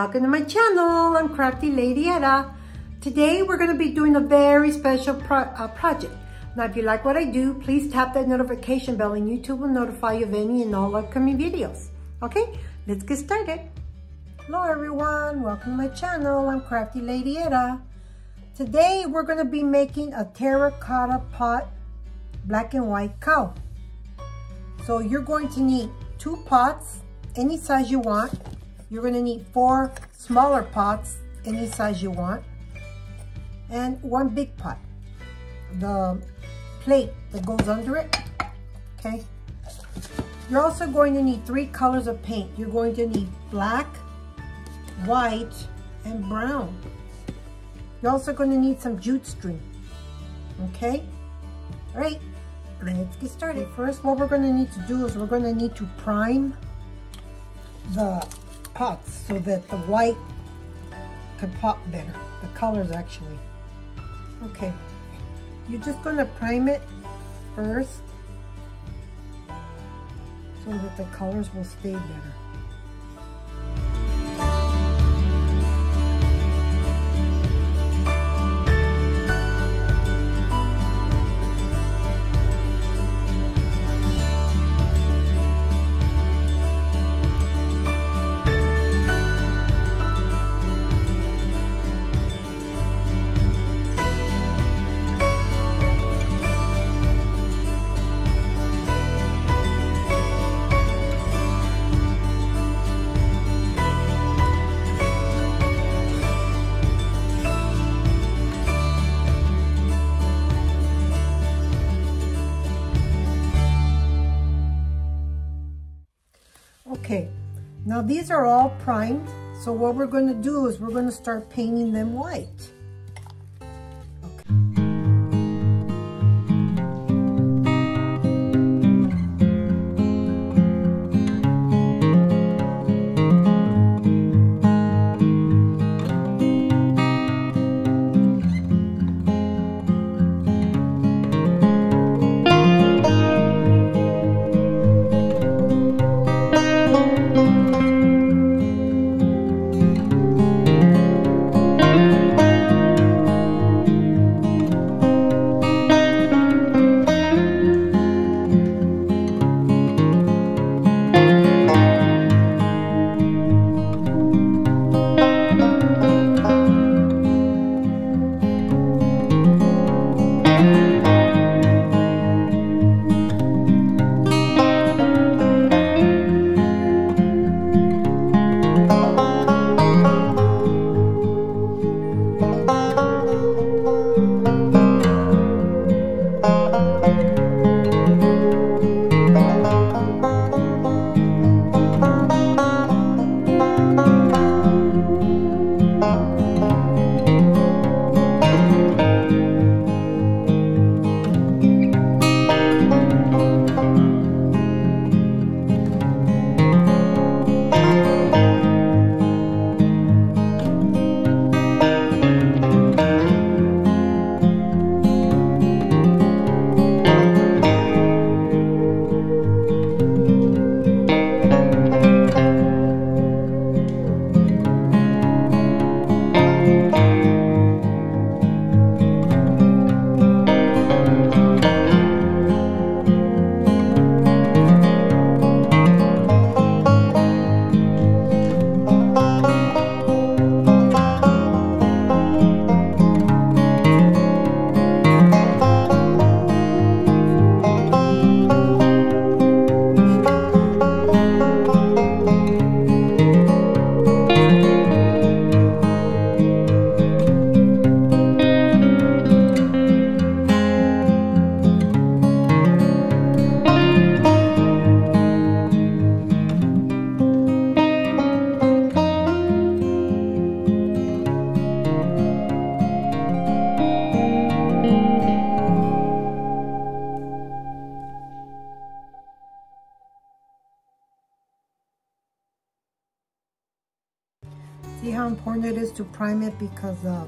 Welcome to my channel. I'm Crafty Lady Etta. Today we're going to be doing a very special pro uh, project. Now if you like what I do, please tap that notification bell and YouTube will notify you of any and all upcoming videos. Okay, let's get started. Hello everyone, welcome to my channel. I'm Crafty Lady Etta. Today we're going to be making a terracotta pot black and white cow. So you're going to need two pots, any size you want. You're going to need four smaller pots, any size you want, and one big pot. The plate that goes under it, okay? You're also going to need three colors of paint. You're going to need black, white, and brown. You're also going to need some jute string, okay? All right, let's get started. First, what we're going to need to do is we're going to need to prime the pots so that the white could pop better. The colors actually. Okay, you're just going to prime it first so that the colors will stay better. Now these are all primed. So what we're going to do is we're going to start painting them white. It because uh,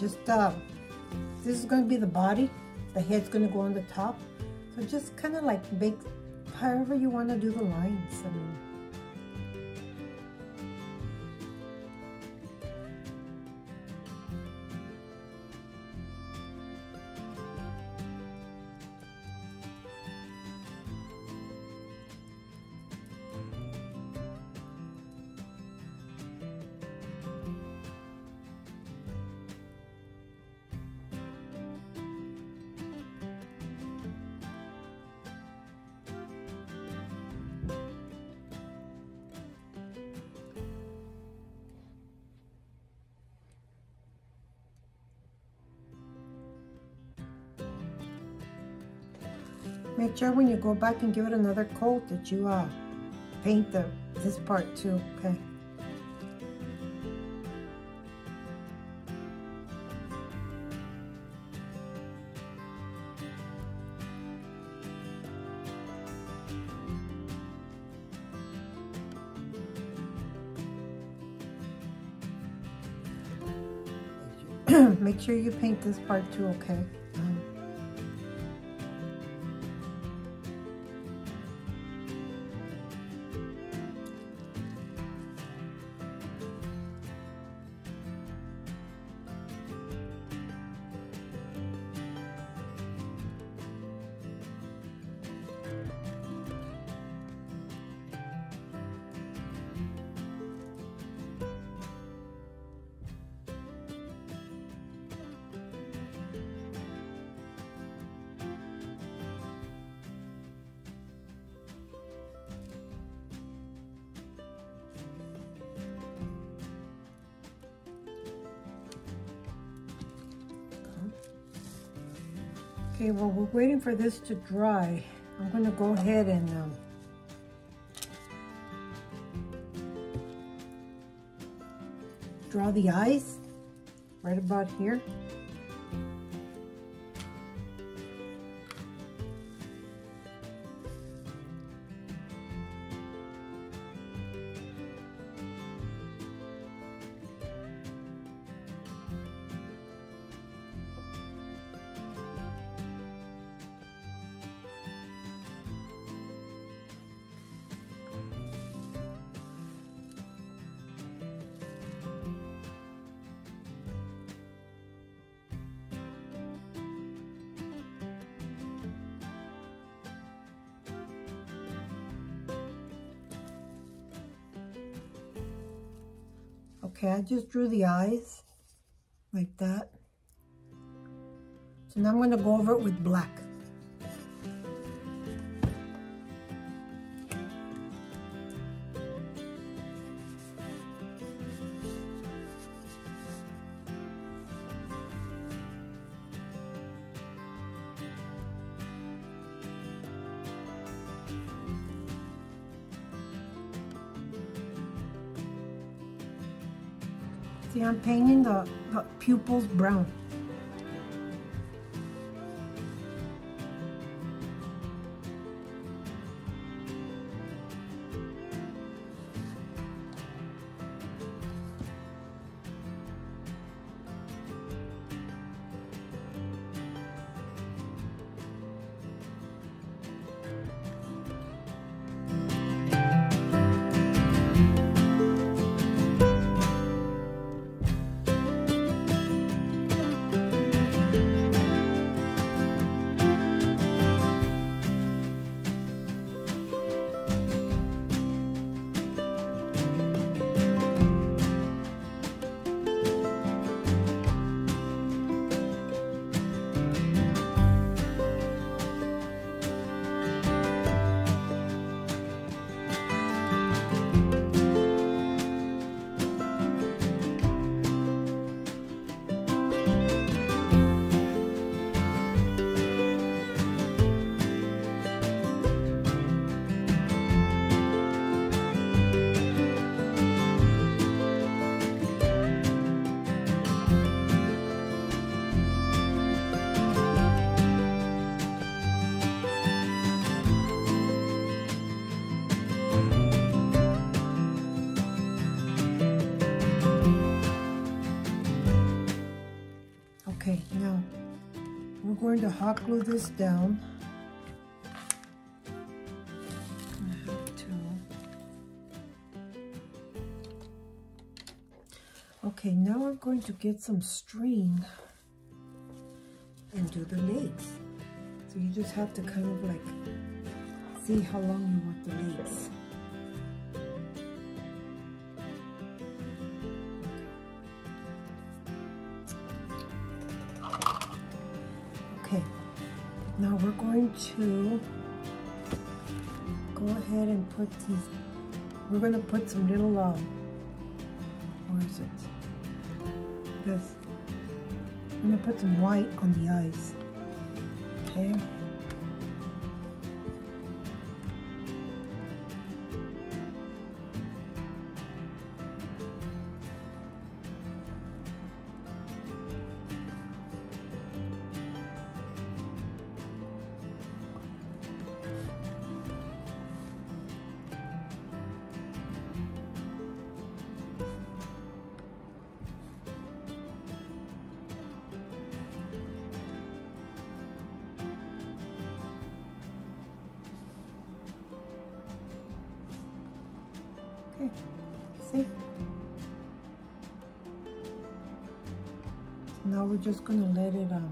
Just, uh, this is going to be the body. The head's going to go on the top. So just kind of like make however you want to do the lines. I mean, Make sure when you go back and give it another coat that you uh, paint the this part too, okay? Make sure you paint this part too, okay? Okay, well, we're waiting for this to dry. I'm going to go ahead and um, draw the eyes right about here. Okay, I just drew the eyes like that. So now I'm going to go over it with black. I'm painting the, the pupils brown. Going to hot glue this down. Okay, now I'm going to get some string and do the legs. So you just have to kind of like see how long you want the legs. Going to go ahead and put these, we're going to put some little, uh, where is it? This. I'm gonna put some white on the eyes. Okay. See? Now we're just gonna let it um,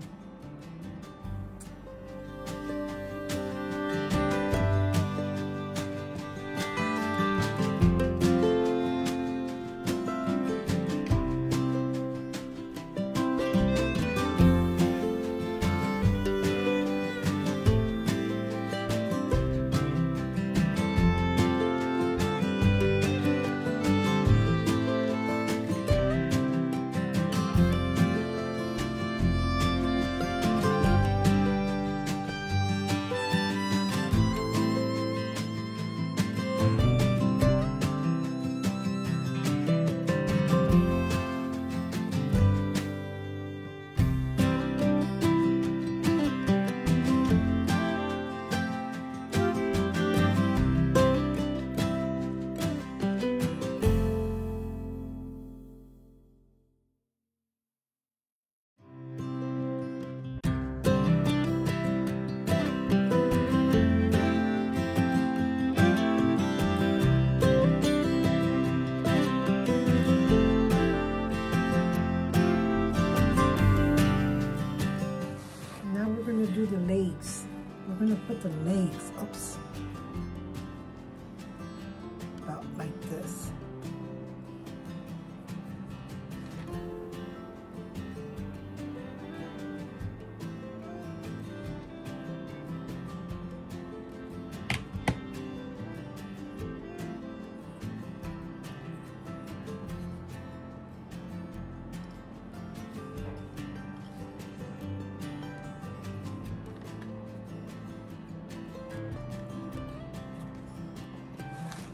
We're gonna put the legs up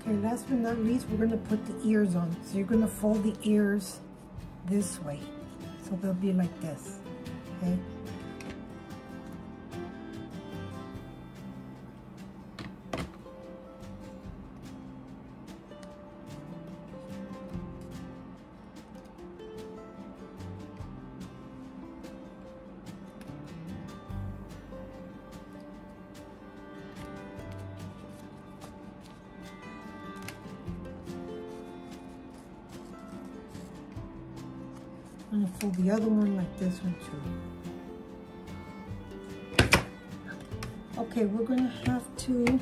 Okay, last but not least, we're gonna put the ears on. So you're gonna fold the ears this way. So they'll be like this, okay? I'm gonna fold the other one like this one too. Okay, we're gonna have to,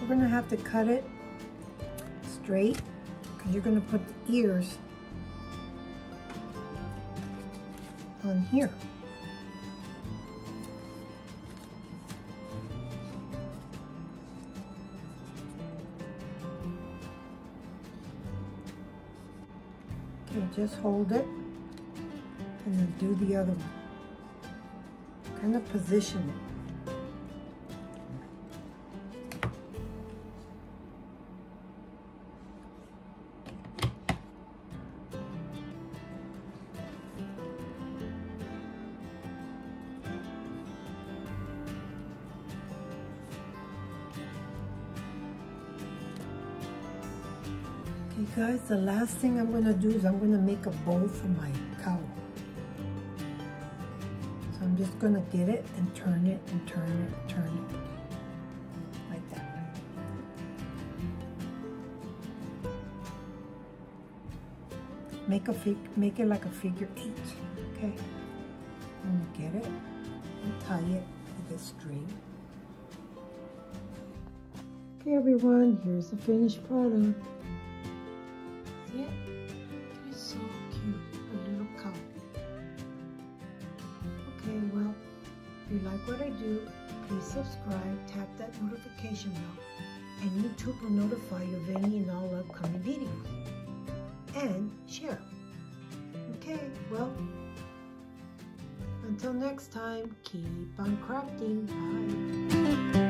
we're gonna have to cut it straight because you're gonna put the ears on here. Just hold it and then do the other one. Kind of position it. Guys, the last thing I'm gonna do is I'm gonna make a bowl for my cow. So I'm just gonna get it and turn it and turn it and turn it. Like that. Make a fig make it like a figure eight. Okay. I'm gonna get it and tie it with a string. Okay everyone, here's the finished product. Like what I do, please subscribe, tap that notification bell, and YouTube will notify you of any and all upcoming videos. And share. Okay, well, until next time, keep on crafting. Bye.